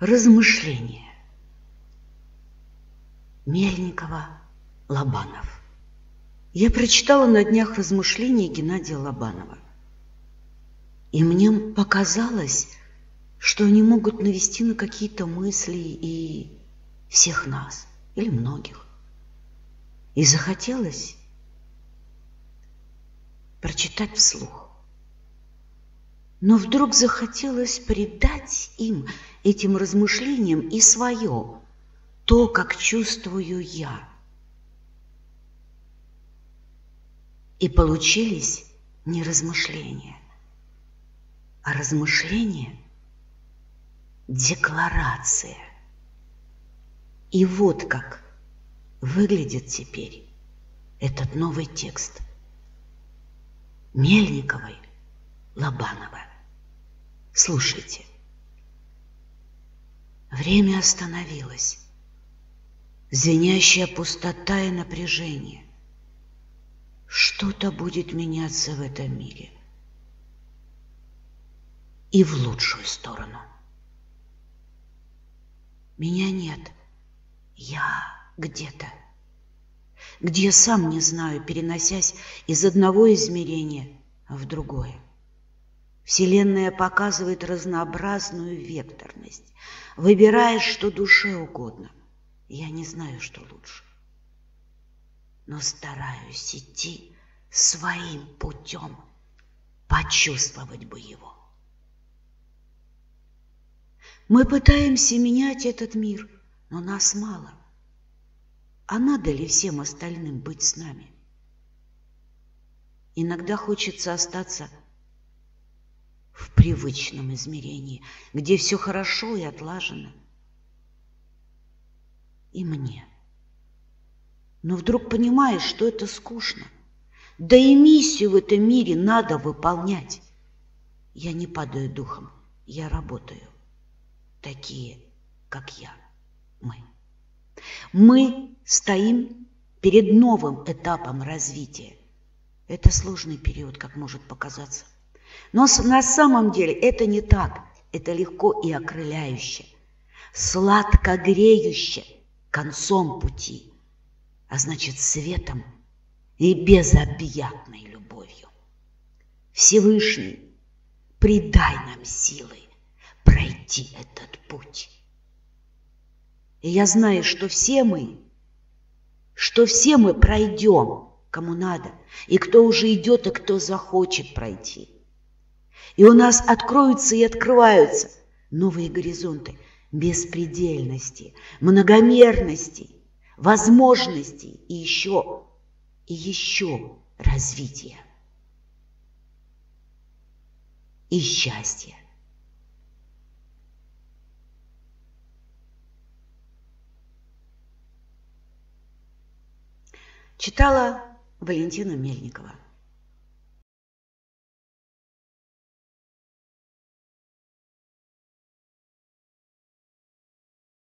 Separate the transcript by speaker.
Speaker 1: Размышления. Мельникова, Лобанов. Я прочитала на днях размышления Геннадия Лобанова. И мне показалось, что они могут навести на какие-то мысли и всех нас, или многих. И захотелось прочитать вслух. Но вдруг захотелось придать им, этим размышлениям, и свое, то, как чувствую я. И получились не размышления, а размышления – декларация. И вот как выглядит теперь этот новый текст. Мельниковой, Лобанова. Слушайте. Время остановилось. Звенящая пустота и напряжение. Что-то будет меняться в этом мире. И в лучшую сторону. Меня нет. Я где-то. Где сам не знаю, переносясь из одного измерения в другое. Вселенная показывает разнообразную векторность. Выбираешь, что душе угодно. Я не знаю, что лучше. Но стараюсь идти своим путем, почувствовать бы его. Мы пытаемся менять этот мир, но нас мало. А надо ли всем остальным быть с нами? Иногда хочется остаться в привычном измерении, где все хорошо и отлажено. И мне. Но вдруг понимаешь, что это скучно. Да и миссию в этом мире надо выполнять. Я не падаю духом, я работаю. Такие, как я, мы. Мы стоим перед новым этапом развития. Это сложный период, как может показаться. Но на самом деле это не так. Это легко и окрыляюще, сладко греюще концом пути, а значит светом и безобъятной любовью. Всевышний, придай нам силы пройти этот путь. И я знаю, что все мы, что все мы пройдем, кому надо, и кто уже идет, и кто захочет пройти – и у нас откроются и открываются новые горизонты беспредельности, многомерности, возможностей и еще, и еще развития и счастья. Читала Валентина Мельникова.